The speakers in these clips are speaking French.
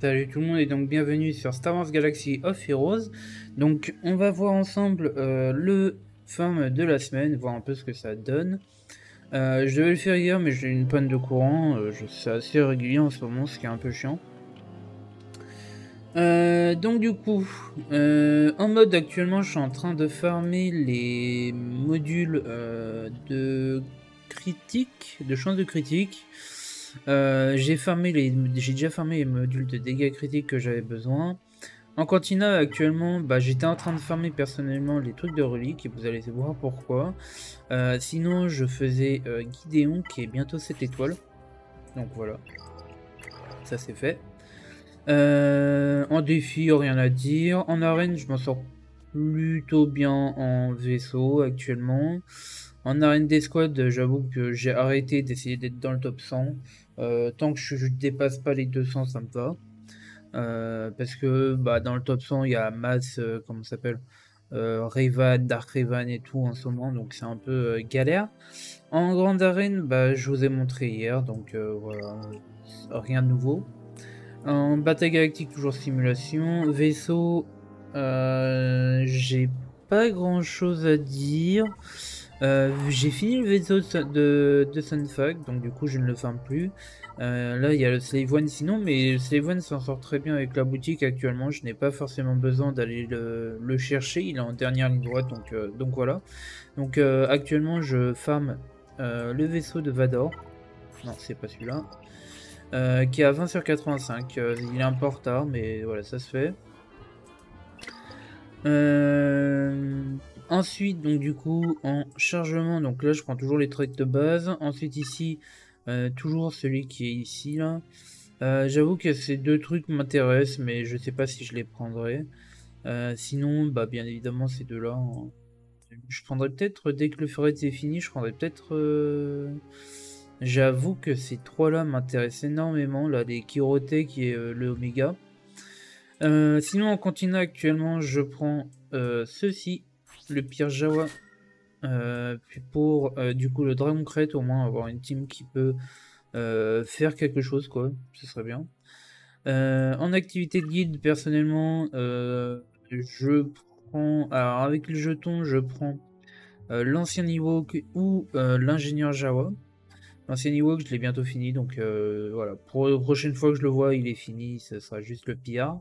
Salut tout le monde et donc bienvenue sur Star Wars Galaxy of Heroes. Donc on va voir ensemble euh, le farm de la semaine, voir un peu ce que ça donne. Euh, je devais le faire hier mais j'ai une panne de courant, euh, c'est assez régulier en ce moment, ce qui est un peu chiant. donc du coup, en mode actuellement je suis en train de farmer les modules de critique, de chance de critique. Euh, j'ai farmé les, j'ai déjà farmé les modules de dégâts critiques que j'avais besoin. En cantina actuellement, bah, j'étais en train de farmer personnellement les trucs de reliques et vous allez voir pourquoi. Euh, sinon, je faisais euh, Guidéon qui est bientôt 7 étoiles. Donc voilà, ça c'est fait. en défi, rien à dire. En arène, je m'en sors plutôt bien en vaisseau actuellement. En arène des squads, j'avoue que j'ai arrêté d'essayer d'être dans le top 100. Euh, tant que je, ne dépasse pas les 200, ça me va. Euh, parce que bah, dans le top 100, il y a masse, euh, comment ça s'appelle Raven, Dark Raven et tout en ce moment, donc c'est un peu galère. En grande arène, bah, je vous ai montré hier, donc voilà, rien de nouveau. En bataille galactique, toujours simulation. Vaisseau, j'ai pas grand chose à dire. Euh, j'ai fini le vaisseau de, de Sunfuck, donc du coup je ne le ferme plus. Euh, là il y a le Slave One sinon, mais le Slave One s'en sort très bien avec la boutique actuellement. Je n'ai pas forcément besoin d'aller le, chercher, il est en dernière ligne droite, donc, euh, donc voilà. Donc actuellement je farm le vaisseau de Vador. Non, c'est pas celui-là. qui est à 20 sur 85. il est un peu en retard, mais voilà, ça se fait. Euh, Ensuite, donc du coup, en chargement, donc là je prends toujours les traits de base. Ensuite ici, euh, toujours celui qui est ici là. Euh, j'avoue que ces deux trucs m'intéressent, mais je sais pas si je les prendrai. Euh, sinon, bah bien évidemment ces deux là. Je prendrai peut-être, dès que le forêt est fini, je prendrai peut-être... J'avoue que ces trois là m'intéressent énormément, là, les Kirote qui est le Omega. sinon en continent actuellement, je prends ceci le pire Jawa. Euh, puis pour euh, du coup le Dragon Crate, au moins avoir une team qui peut euh, faire quelque chose, quoi. Ce serait bien. en activité de guide, personnellement, je prends. Alors avec le jeton, je prends l'ancien niveau ou l'ingénieur Jawa. L'ancien niveau, je l'ai bientôt fini, donc voilà. Pour la prochaine fois que je le vois, il est fini, ce sera juste le pire.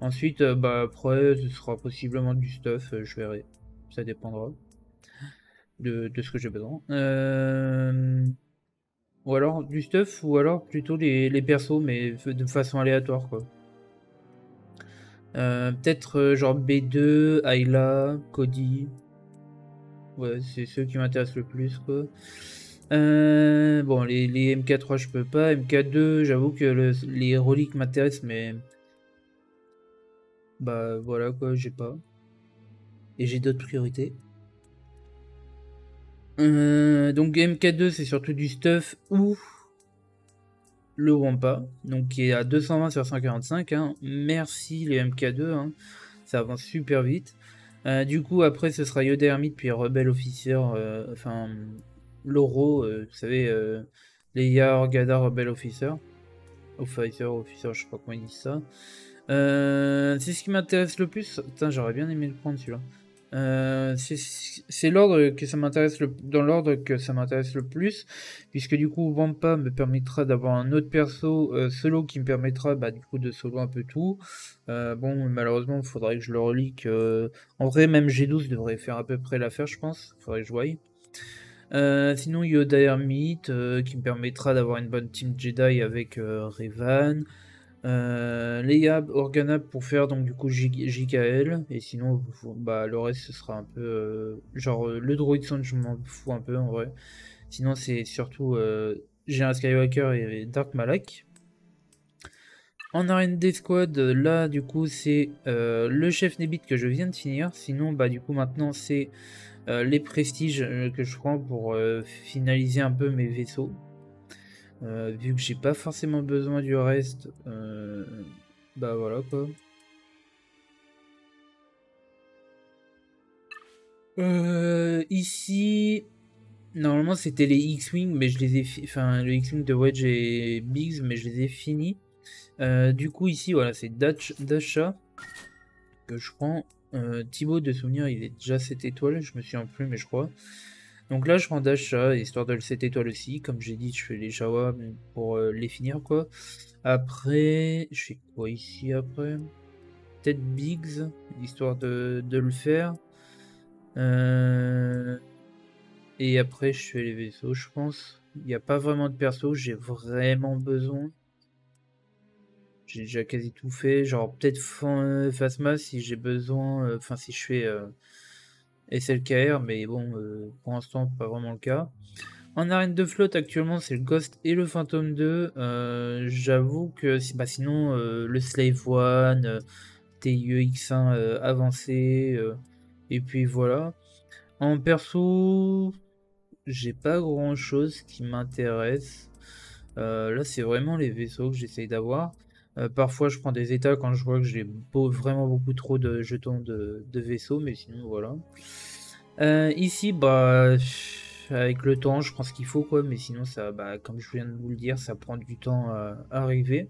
Ensuite, bah, après, ce sera possiblement du stuff, je verrai ça dépendra de, ce que j'ai besoin. Euh, ou alors du stuff, ou alors plutôt les, les persos, mais de façon aléatoire quoi. Euh, peut-être euh, genre B2, Ayla, Cody. Ouais, c'est ceux qui m'intéressent le plus quoi. bon, les, les, MK3 je peux pas. MK2, j'avoue que les reliques m'intéressent, mais. Bah voilà quoi, j'ai pas et j'ai d'autres priorités. Euh, donc MK2 c'est surtout du stuff ou le Wampa, donc qui est à 220 sur 145. Hein. Merci les MK2, hein. ça avance super vite. Euh, du coup après ce sera Yoda Hermite puis Rebel Officer, euh, enfin Loro, vous savez, Leia Orgada Rebel Officer. Officer, Officer, je sais pas comment ils disent ça. c'est ce qui m'intéresse le plus. J'aurais bien aimé le prendre celui-là. Euh, c'est l'ordre que ça m'intéresse dans l'ordre que ça m'intéresse le plus, puisque du coup Vampa me permettra d'avoir un autre perso euh, solo qui me permettra bah, de solo un peu tout. Euh, bon malheureusement il faudrait que je le relique. En vrai même G12 devrait faire à peu près l'affaire je pense. Faudrait que je voie. sinon Yoda Hermite qui me permettra d'avoir une bonne team Jedi avec Revan. Euh, Organa pour faire donc du coup JKL et sinon bah le reste ce sera un peu euh, genre euh, le droid sound je m'en fous un peu en vrai. Sinon c'est surtout un Skywalker et Dark Malak. En arène des squads là du coup c'est le chef Nebit que je viens de finir. Sinon bah du coup maintenant c'est les prestiges que je prends pour finaliser un peu mes vaisseaux euh, vu que j'ai pas forcément besoin du reste, euh, bah voilà quoi. Euh, ici, normalement c'était les X-Wing, mais je les ai, enfin le X-Wing de Wedge et Biggs, mais je les ai finis. du coup, ici, voilà, c'est Dacha que je prends. Thibaut de souvenir, il est déjà 7 étoiles, je me souviens plus, mais je crois. Donc là, je prends Dasha, histoire de le 7 étoiles aussi. Comme j'ai dit, je fais les Jawa pour les finir, quoi. Après, je fais quoi ici après? Peut-être Biggs, histoire de, de, le faire. Euh, et après, je fais les vaisseaux, je pense. Il n'y a pas vraiment de perso, j'ai vraiment besoin. J'ai déjà quasi tout fait. Genre, peut-être Phasma si j'ai besoin. Euh, enfin, si je fais euh, SLKR, mais bon, pour l'instant, pas vraiment le cas. En arène de flotte, actuellement, c'est le Ghost et le Phantom 2. J'avoue que bah, sinon, le Slave One, TIE X1 avancé. Et puis voilà. En perso, j'ai pas grand chose qui m'intéresse. Euh, là, c'est vraiment les vaisseaux que j'essaye d'avoir. Euh, parfois, je prends des états quand je vois que j'ai vraiment beaucoup trop de jetons de, vaisseaux, mais sinon, voilà. Euh, ici, bah, avec le temps, je prends ce qu'il faut, quoi, mais sinon, ça, bah, comme je viens de vous le dire, ça prend du temps à arriver.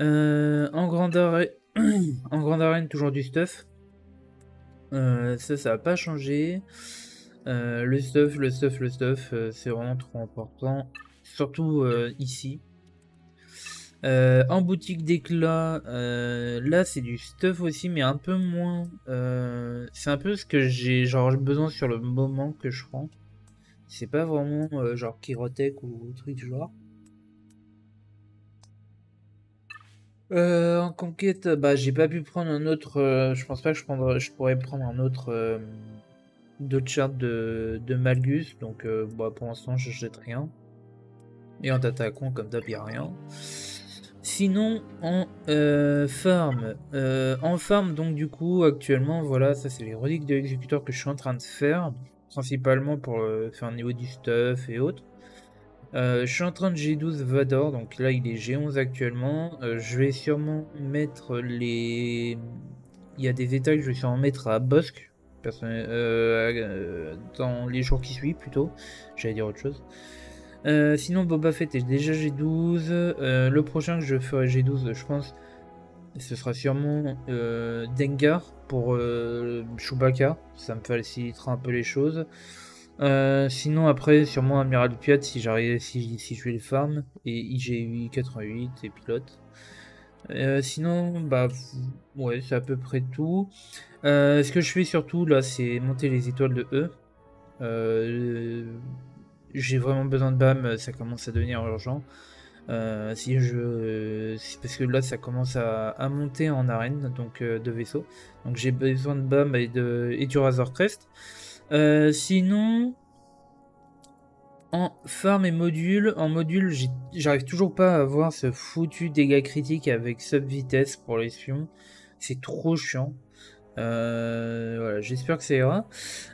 en grande arène, en grande arène, toujours du stuff. Euh, ça, ça n'a pas changé. Euh, le stuff, le stuff, le stuff, euh, c'est vraiment trop important. Surtout ici. En boutique d'éclat, là c'est du stuff aussi, mais un peu moins. c'est un peu ce que j'ai genre besoin sur le moment que je prends. C'est pas vraiment genre Kirotech ou truc du genre. Euh, en conquête, bah j'ai pas pu prendre un autre. Euh, je pense pas que je, prendrais, je pourrais prendre un autre euh, d'autres chartes de, Malgus. Donc bah, pour l'instant je jette rien. Et en t'attaquant comme d'hab a rien. Sinon en farm. en farm donc du coup actuellement voilà ça c'est les reliques de l'exécuteur que je suis en train de faire. Principalement pour faire un niveau du stuff et autres. Euh, je suis en train de G12 Vador, donc là il est G11 actuellement. Euh, je vais sûrement mettre les... Il y a des états que je vais sûrement mettre à Bosque, euh, dans les jours qui suivent plutôt. J'allais dire autre chose. Sinon Boba Fett est déjà G12. le prochain que je ferai G12, je pense, ce sera sûrement Dengar pour Chewbacca. Ça me facilitera un peu les choses. Euh, sinon après sûrement Amiral Piat si j'arrive si, je fais le farm et IGU 88 et pilote. Euh, sinon bah ouais c'est à peu près tout. Euh, ce que je fais surtout là c'est monter les étoiles de E. J'ai vraiment besoin de BAM, ça commence à devenir urgent. si je parce que là ça commence à, monter en arène donc de vaisseau donc j'ai besoin de BAM et de et du Razor Crest euh, sinon, en farm et module, en module, j'arrive toujours pas à avoir ce foutu dégâts critiques avec sub vitesse pour l'espion. C'est trop chiant. Euh, voilà, j'espère que ça ira.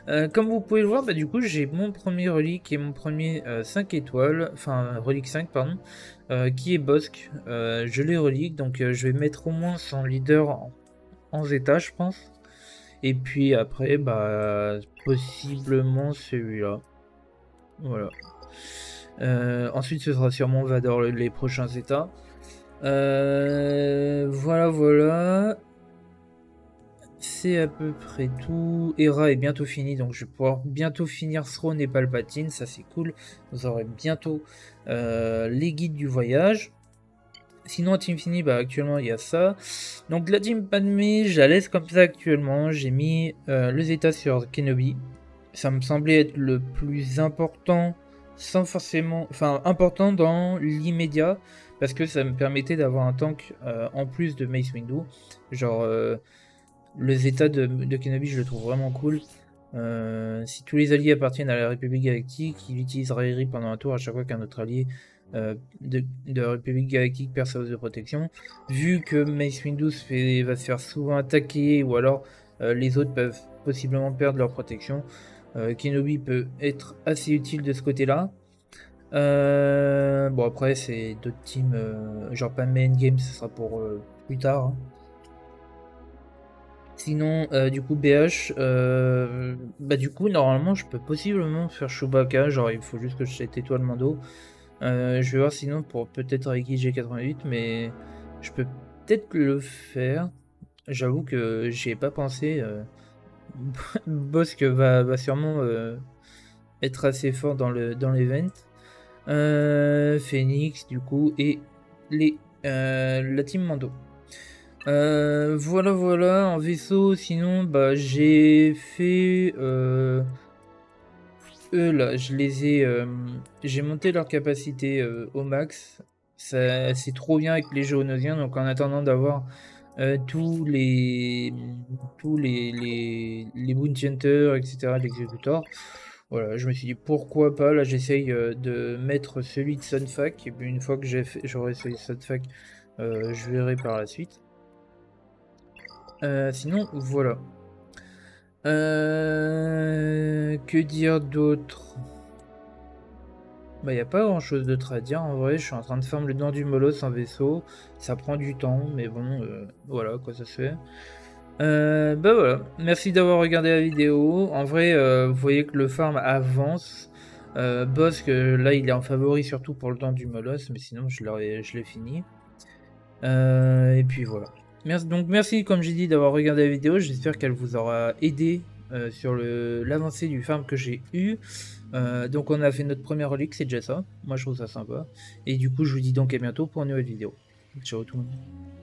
Euh, comme vous pouvez le voir, bah, du coup, j'ai mon premier relique et mon premier 5 étoiles, enfin, relique 5, pardon, qui est Bosque. je les relique, donc je vais mettre au moins son leader en, en zeta, je pense. Et puis après, bah, possiblement celui-là. Voilà. Euh, ensuite, ce sera sûrement Vador les prochains états. Euh, voilà, voilà. C'est à peu près tout. Hera est bientôt fini, donc je vais pouvoir bientôt finir Throne et Palpatine. Ça, c'est cool. Vous aurez bientôt euh, les guides du voyage. Sinon, Team Fini, bah, actuellement, il y a ça. Donc, la Team Padmé, je la laisse comme ça actuellement. J'ai mis euh, les états sur Kenobi. Ça me semblait être le plus important, sans forcément. Enfin, important dans l'immédiat, parce que ça me permettait d'avoir un tank euh, en plus de Mace Windu. Genre, euh, les états de, de, Kenobi, je le trouve vraiment cool. si tous les alliés appartiennent à la République Galactique, il utilisera Eri pendant un tour à chaque fois qu'un autre allié euh, de, de, République Galactique perd de protection. Vu que Mace Windu va se faire souvent attaquer ou alors euh, les autres peuvent possiblement perdre leur protection, euh, Kenobi peut être assez utile de ce côté-là. bon après c'est d'autres teams, genre pas main game, ce sera pour plus tard. Hein. Sinon, du coup, BH, bah du coup, normalement, je peux possiblement faire Chewbacca, genre il faut juste que je étoile Mando. je vais voir sinon pour peut-être avec G88, mais je peux peut-être le faire. J'avoue que j'y ai pas pensé. Bosque va, va sûrement être assez fort dans le dans l'event. Phoenix du coup et les la team Mando. Euh, voilà, voilà, en vaisseau, sinon, bah, j'ai fait... Euh, eux, là, je les ai... Euh, j'ai monté leur capacité au max. C'est trop bien avec les géonosiens, donc en attendant d'avoir tous les... tous les... les, etc., l'exécuteur, voilà, je me suis dit pourquoi pas, là j'essaye de mettre celui de Sunfac, et puis une fois que j'aurai celui de Sunfac, je verrai par la suite. Euh, sinon, voilà. Euh, que dire d'autre? Bah, il a pas grand chose d'autre à dire en vrai. Je suis en train de faire le dent du molosse en vaisseau. Ça prend du temps, mais bon, euh, voilà quoi, ça se fait. bah merci d'avoir regardé la vidéo. En vrai, vous voyez que le farm avance. Boss, que là il est en favori surtout pour le dent du molosse, mais sinon je l'ai fini. et puis voilà. Merci, donc merci comme j'ai dit d'avoir regardé la vidéo, j'espère qu'elle vous aura aidé euh, sur l'avancée du farm que j'ai eu. Euh, donc on a fait notre première relique, c'est déjà ça, moi je trouve ça sympa. Et du coup je vous dis donc à bientôt pour une nouvelle vidéo. Ciao tout le monde.